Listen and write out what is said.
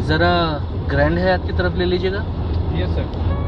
ज़रा ग्रैंड हयात की तरफ़ ले लीजिएगा। Yes sir